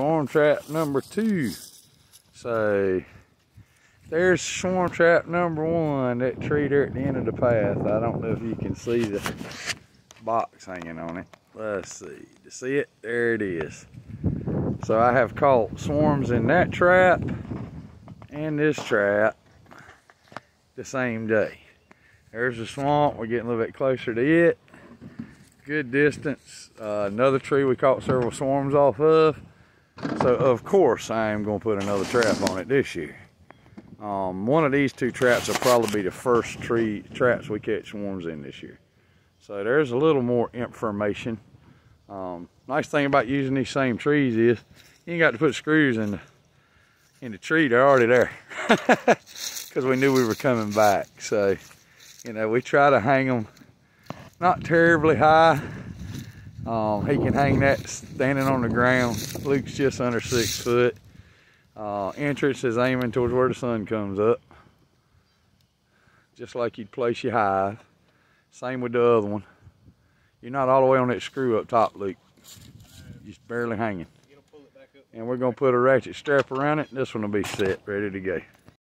swarm trap number two. So there's swarm trap number one, that tree there at the end of the path. I don't know if you can see the box hanging on it. Let's see, to see it? There it is. So I have caught swarms in that trap and this trap the same day. There's the swamp, we're getting a little bit closer to it. Good distance. Uh, another tree we caught several swarms off of. So of course I am gonna put another trap on it this year. Um, one of these two traps will probably be the first tree traps we catch swarms in this year. So there's a little more information. Um, nice thing about using these same trees is you ain't got to put screws in the, in the tree, they're already there. Because we knew we were coming back. So, you know, we try to hang them not terribly high. Um, he can hang that standing on the ground. Luke's just under six foot. Uh, entrance is aiming towards where the sun comes up. Just like you'd place your hive. Same with the other one. You're not all the way on that screw up top, Luke. Just barely hanging. And we're gonna put a ratchet strap around it. This one will be set, ready to go.